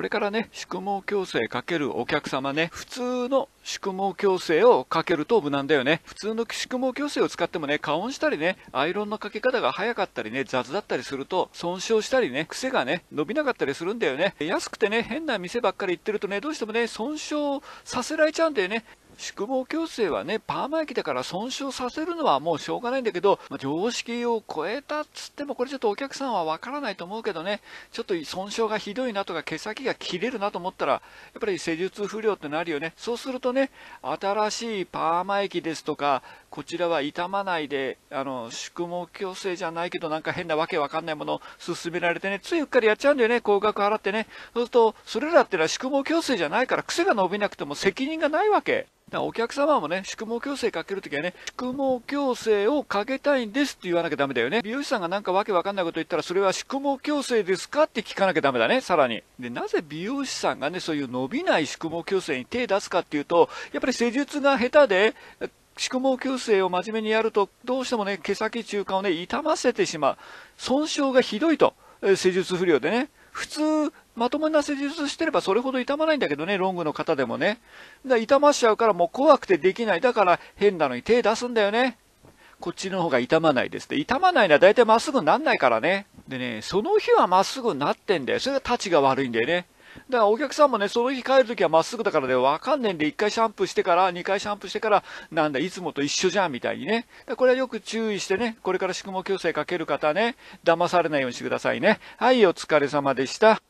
これからね、宿毛矯正かけるお客様ね、普通の宿毛矯正をかけると無難だよね。普通の宿毛矯正を使ってもね、加温したりね、アイロンのかけ方が早かったりね、雑だったりすると、損傷したりね、癖がね、伸びなかったりするんだよね。安くてね、変な店ばっかり行ってるとね、どうしてもね、損傷させられちゃうんだよね。宿毛矯正はね、パーマ液だから損傷させるのはもうしょうがないんだけど、まあ、常識を超えたっつっても、これちょっとお客さんはわからないと思うけどね、ちょっと損傷がひどいなとか、毛先が切れるなと思ったら、やっぱり施術不良ってなるよね。そうするとね、新しいパーマ液ですとか、こちらは傷まないで、あの、宿毛矯正じゃないけど、なんか変なわけわかんないものを勧められてね、ついうっかりやっちゃうんだよね、高額払ってね。そうすると、それらってのは宿毛矯正じゃないから、癖が伸びなくても責任がないわけ。お客様もね、宿毛矯正かけるときはね、宿毛矯正をかけたいんですって言わなきゃダメだよね。美容師さんがなんかわけわかんないこと言ったら、それは宿毛矯正ですかって聞かなきゃダメだね、さらに。で、なぜ美容師さんがね、そういう伸びない宿毛矯正に手出すかっていうと、やっぱり施術が下手で、宿毛矯正を真面目にやると、どうしてもね、毛先中間をね、傷ませてしまう。損傷がひどいと。施術不良でね。普通、まともな施術してればそれほど痛まないんだけどね、ロングの方でもね。だ痛ましちゃうからもう怖くてできない。だから変なのに手出すんだよね。こっちの方が痛まないですって。痛まないのは大体まっすぐになんないからね。でね、その日はまっすぐになってんだよ。それがたちが悪いんだよね。だからお客さんもね、その日帰るときはまっすぐだからね、わかんねえんで、1回シャンプーしてから、2回シャンプーしてから、なんだ、いつもと一緒じゃん、みたいにね。これはよく注意してね、これから宿毛矯正かける方ね、騙されないようにしてくださいね。はい、お疲れ様でした。